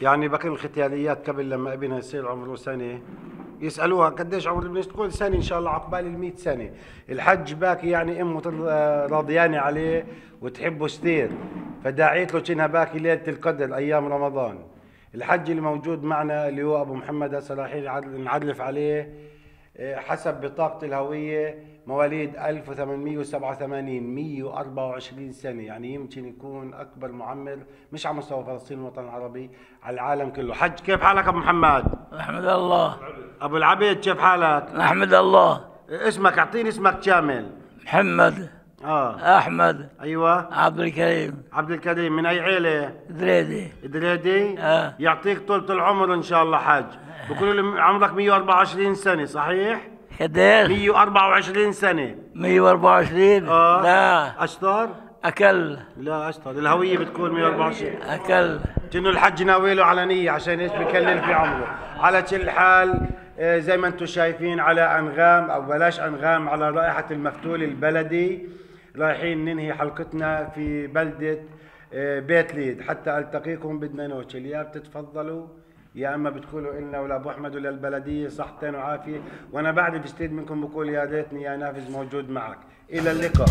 يعني بكل الختياريات قبل لما ابنها يصير عمره سنة. يسألوها قديش عمر ابنك تقول سنة إن شاء الله عقبال ال سنة. الحج باكي يعني أمه تر- راضيانة عليه وتحبه كثير. فداعيت له كأنها باكي ليلة القدر أيام رمضان. الحج اللي موجود معنا اللي هو أبو محمد هسه رايحين نعرف عليه. حسب بطاقة الهوية مواليد 1887 124 سنة. يعني يمكن يكون أكبر معمر مش على مستوى فلسطين والوطن العربي على العالم كله. حج كيف حالك أبو محمد؟ نحمد الله. أبو العبيد كيف حالك؟ نحمد الله. إيه، اسمك أعطيني اسمك كامل. محمد. آه. أحمد. أيوة. عبد الكريم. عبد الكريم من أي عيلة؟ دريدي دريدي آه. يعطيك طولة العمر إن شاء الله حج بقولوا لي عمرك 124 سنة صحيح؟ قديش؟ 124 سنة. 124 آه. لا. أشطر؟ أكل. لا اشطر الهوية بتكون 124 أكل. كأنه الحج ناويله على نية عشان إيش؟ بكلل في عمره. على كل حال آه، زي ما أنتم شايفين على أنغام أو بلاش أنغام على رائحة المفتول البلدي رايحين ننهي حلقتنا في بلدة آه، بيت ليد. حتى ألتقيكم بدنا نوتشل يا بتتفضلوا يا أما بتقولوا لنا ولا أبو أحمد ولا البلدية صحتين وعافية. وأنا بعد بستيد منكم بقول يا ريتني يا نافذ موجود معك. إلى اللقاء.